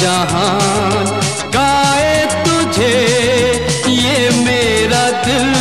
जहान गाए तुझे ये मेरा दिल।